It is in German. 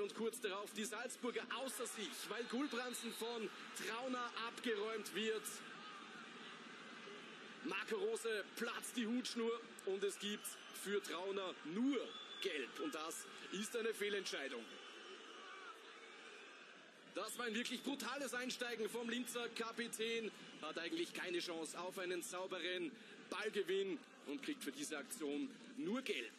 und kurz darauf die Salzburger außer sich, weil Gulbransen von Trauner abgeräumt wird. Marco Rose platzt die Hutschnur und es gibt für Trauner nur Gelb. Und das ist eine Fehlentscheidung. Das war ein wirklich brutales Einsteigen vom Linzer Kapitän. Hat eigentlich keine Chance auf einen sauberen Ballgewinn und kriegt für diese Aktion nur Gelb.